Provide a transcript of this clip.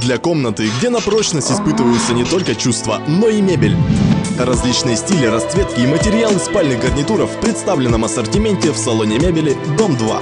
Для комнаты, где на прочность испытываются не только чувства, но и мебель. Различные стили, расцветки и материалы спальных гарнитуров в представленном ассортименте в салоне мебели Дом 2.